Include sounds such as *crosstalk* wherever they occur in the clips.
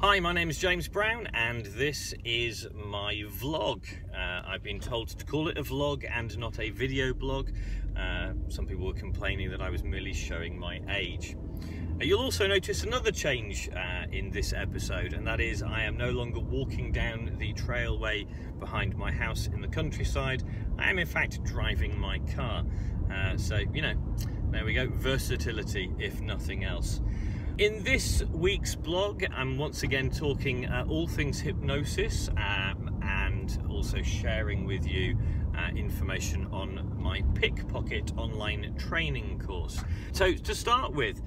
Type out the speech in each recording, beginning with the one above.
Hi, my name is James Brown, and this is my vlog. Uh, I've been told to call it a vlog and not a video blog. Uh, some people were complaining that I was merely showing my age. Uh, you'll also notice another change uh, in this episode, and that is I am no longer walking down the trailway behind my house in the countryside. I am, in fact, driving my car. Uh, so, you know, there we go versatility, if nothing else. In this week's blog, I'm once again talking uh, all things hypnosis um, and also sharing with you uh, information on my pickpocket online training course. So to start with,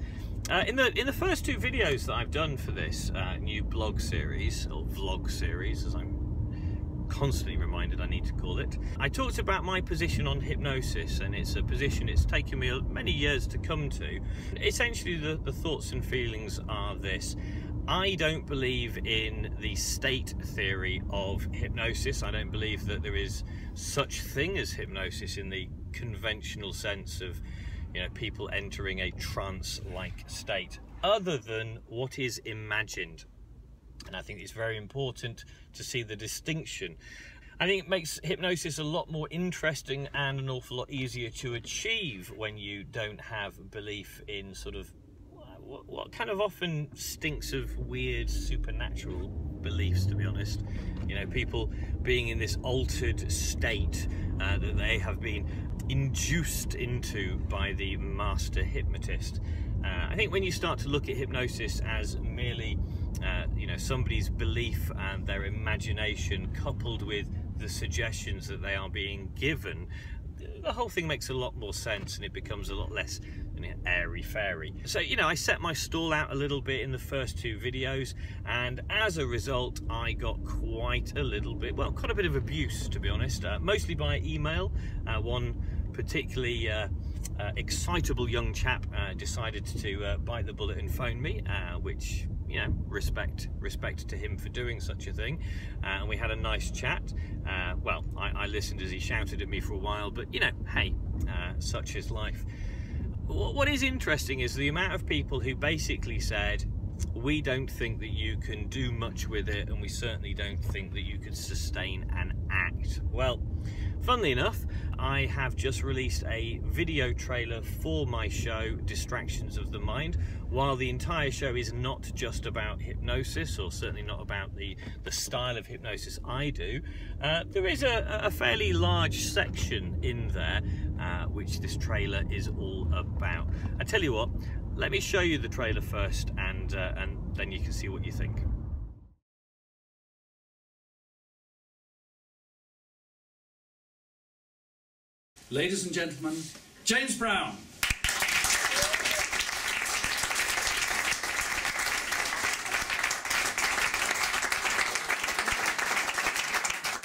uh, in the in the first two videos that I've done for this uh, new blog series or vlog series, as I'm constantly reminded I need to call it. I talked about my position on hypnosis and it's a position it's taken me many years to come to. Essentially the, the thoughts and feelings are this. I don't believe in the state theory of hypnosis. I don't believe that there is such thing as hypnosis in the conventional sense of you know people entering a trance-like state other than what is imagined and I think it's very important to see the distinction. I think it makes hypnosis a lot more interesting and an awful lot easier to achieve when you don't have belief in sort of what, kind of often stinks of weird supernatural beliefs, to be honest. You know, people being in this altered state uh, that they have been induced into by the master hypnotist. Uh, I think when you start to look at hypnosis as merely uh, you know somebody's belief and their imagination coupled with the suggestions that they are being given the whole thing makes a lot more sense and it becomes a lot less know, airy fairy so you know I set my stall out a little bit in the first two videos and as a result I got quite a little bit well quite a bit of abuse to be honest uh, mostly by email. Uh, one particularly uh, uh, excitable young chap decided to bite the bullet and phone me, which you know, respect respect to him for doing such a thing. Uh, and we had a nice chat. Uh, well, I, I, listened as he shouted at me for a while, but you know, hey, such is life. what is interesting is the amount of people who basically said, we don't think that you can do much with it, and we certainly don't think that you could sustain an act. Well, Funnily enough, I have just released a video trailer for my show, Distractions of the Mind. While the entire show is not just about hypnosis, or certainly not about the, the style of hypnosis I do, uh, there is a, a, fairly large section in there uh, which this trailer is all about. I tell you what, let me show you the trailer first and, uh, and then you can see what you think. Ladies and gentlemen, James Brown.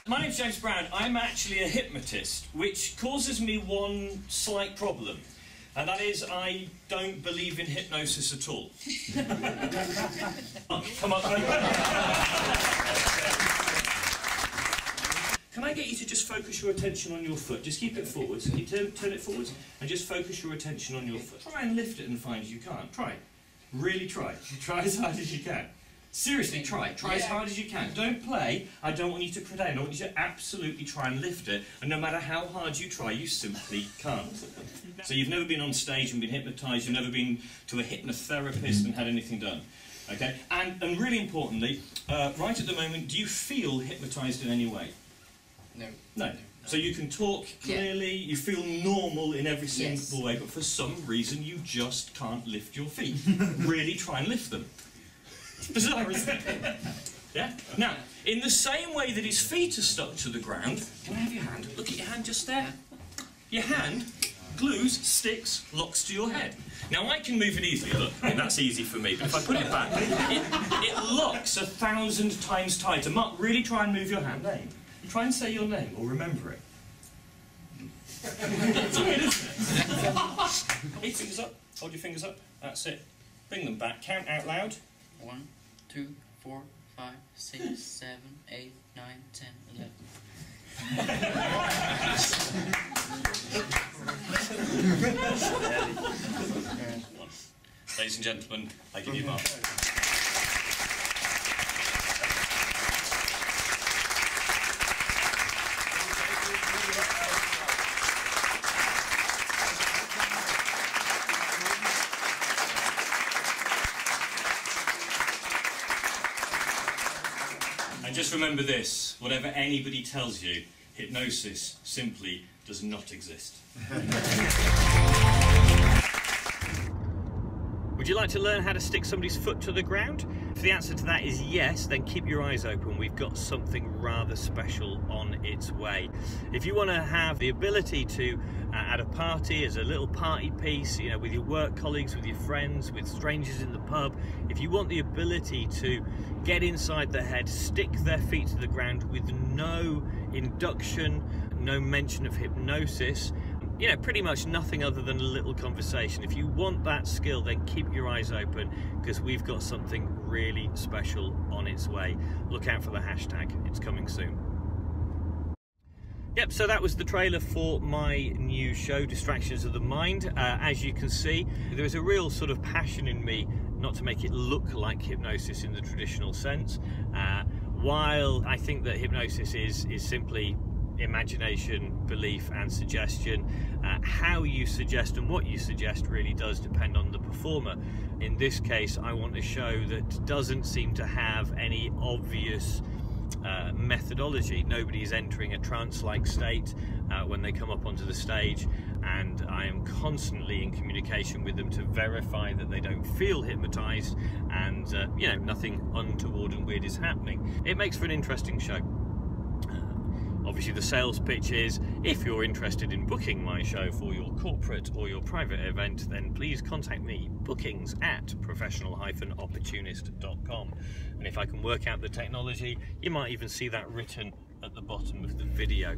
My name's James Brown. I'm actually a hypnotist, which causes me one slight problem. And that is, I don't believe in hypnosis at all. oh, *laughs* come on. Can I get you to just focus your attention on your foot? Just keep it forwards. Can you turn, turn it forwards? And just focus your attention on your foot. Try and lift it and find you can't. Try. Really try. *laughs* Try as hard as you can. Seriously, try. Try yeah. as hard as you can. Don't play. I don't want you to pretend. I want you to absolutely try and lift it. And no matter how hard you try, you simply can't. So you've never been on stage and been hypnotised. You've never been to a hypnotherapist and had anything done. Okay? And, and really importantly, uh, right at the moment, do you feel hypnotised in any way? No. No. So you can talk clearly, yeah. you feel normal in every single yes. way, but for some reason you just can't lift your feet. *laughs* really try and lift them. It's bizarre, isn't it? *laughs* Yeah? Now, in the same way that his feet are stuck to the ground, can I have your hand? Look at your hand just there. Your hand glues, sticks, locks to your head. Now I can move it easily, look, that's easy for me, but if I put it back, it, it locks a thousand times tighter. Mark, really try and move your hand. Name. Try and say your name or remember it. *laughs* That's weird, isn't it? Eight fingers up. Hold your fingers up. That's it. Bring them back. Count out loud. One, two, four, five, six, seven, eight, nine, ten, eleven. *laughs* Ladies and gentlemen, I give you mark. Just remember this whatever anybody tells you, hypnosis simply does not exist. *laughs* Would you like to learn how to stick somebody's foot to the ground? If the answer to that is yes, then keep your eyes open. We've got something rather special on its way. If you want to have the ability to, uh, at a party, as a little party piece, you know, with your work colleagues, with your friends, with strangers in the pub, if you want the ability to get inside their head, stick their feet to the ground with no induction, no mention of hypnosis, you know, pretty much nothing other than a little conversation. If you want that skill, then keep your eyes open because we've got something really special on its way. Look out for the hashtag, it's coming soon. Yep, so that was the trailer for my new show, Distractions of the Mind. Uh, as you can see, there is a real sort of passion in me not to make it look like hypnosis in the traditional sense. Uh, while I think that hypnosis is, is simply imagination, belief, and suggestion. Uh, how you suggest and what you suggest really does depend on the performer. In this case, I want a show that doesn't seem to have any obvious uh, methodology. Nobody is entering a trance like state uh, when they come up onto the stage, and I am constantly in communication with them to verify that they don't feel hypnotized and uh, you know nothing untoward and weird is happening. It makes for an interesting show. Obviously, the sales pitch is if you're interested in booking my show for your corporate or your private event, then please contact me. Bookings at professional opportunist.com. And if I can work out the technology, you might even see that written at the bottom of the video.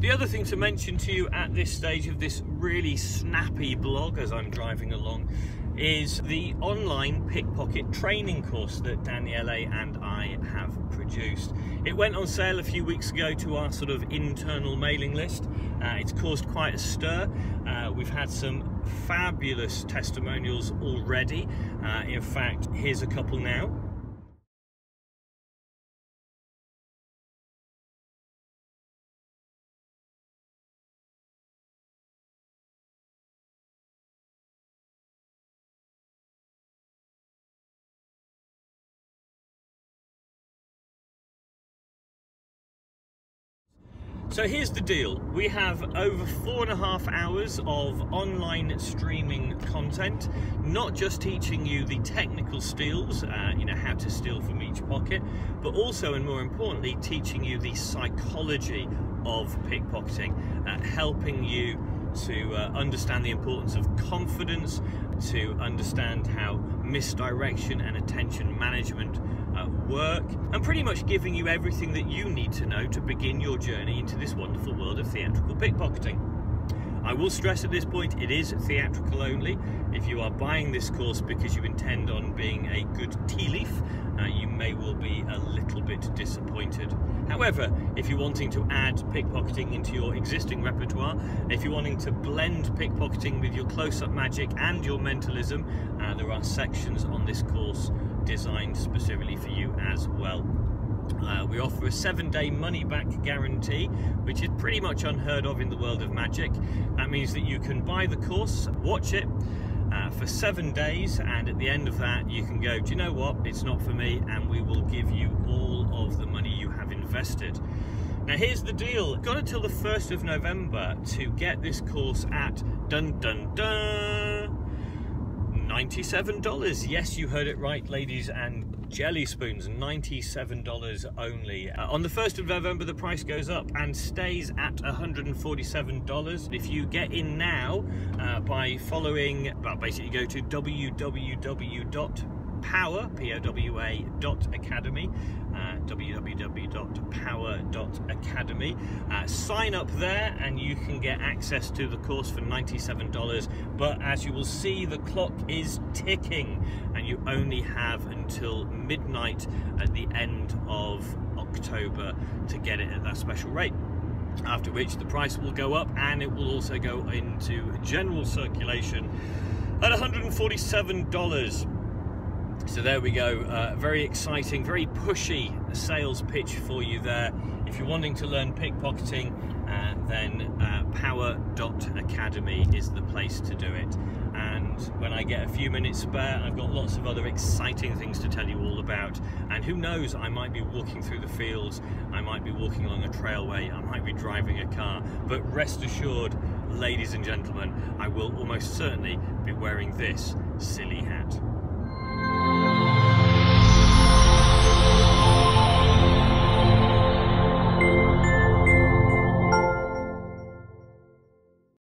The other thing to mention to you at this stage of this really snappy blog as I'm driving along is the online pickpocket training course that Daniele and I have produced. It went on sale a few weeks ago to our sort of internal mailing list. Uh, it's caused quite a stir. Uh, we've had some fabulous testimonials already. Uh, in fact, here's a couple now. So here's the deal. We have over four and a half hours of online streaming content, not just teaching you the technical steals, uh, you know, how to steal from each pocket, but also and more importantly, teaching you the psychology of pickpocketing, uh, helping you to uh, understand the importance of confidence, to understand how misdirection and attention management work, and pretty much giving you everything that you need to know to begin your journey into this wonderful world of theatrical pickpocketing. I will stress at this point it is theatrical only. If you are buying this course because you intend on being a good tea leaf, uh, you may well be a little bit disappointed. However, if you're wanting to add pickpocketing into your existing repertoire, if you're wanting to blend pickpocketing with your close-up magic and your mentalism, uh, there are sections on this course designed specifically for you as well. Uh, we offer a seven day money back guarantee, which is pretty much unheard of in the world of magic. That means that you can buy the course, watch it uh, for seven days, and at the end of that, you can go, Do you know what? It's not for me, and we will give you all of the money you have invested. Now, here's the deal got until the 1st of November to get this course at dun dun dun. $97. Yes, you heard it right, ladies and jelly spoons. $97 only. Uh, on the 1st of November, the price goes up and stays at $147. If you get in now uh, by following, well, basically go to www powa, P-O-W-A dot academy, uh, www.powa.academy. Uh, sign up there and you can get access to the course for $97. But as you will see, the clock is ticking and you only have until midnight at the end of October to get it at that special rate after which the price will go up and it will also go into general circulation at $147 so there we go, uh, very exciting, very pushy sales pitch for you there. If you're wanting to learn pickpocketing, uh, then uh, powa.academy is the place to do it. And and when I get a few minutes spare, I've got lots of other exciting things to tell you all about. And who knows, I might be walking through the fields, I might be walking along a trailway, I might be driving a car. But rest assured, ladies and gentlemen, I will almost certainly be wearing this silly hat.